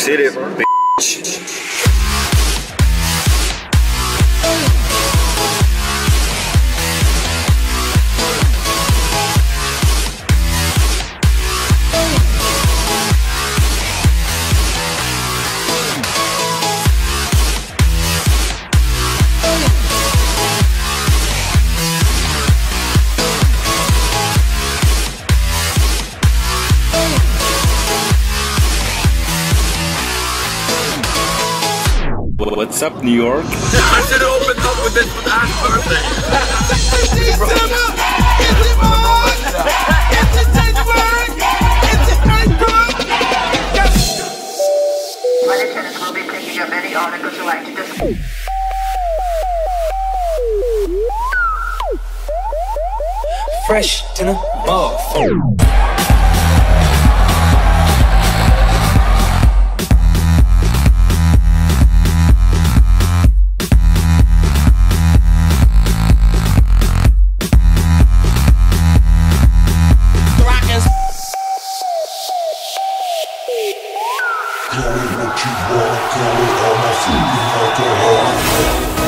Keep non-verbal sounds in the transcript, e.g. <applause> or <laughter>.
City, bitch. What's up, New York? <laughs> I should have opened up with this with Ash birthday. My lieutenant will be taking up any articles you like to discuss. Fresh to the motherfucker. Call it what you want, to call it all my freaking alcohol.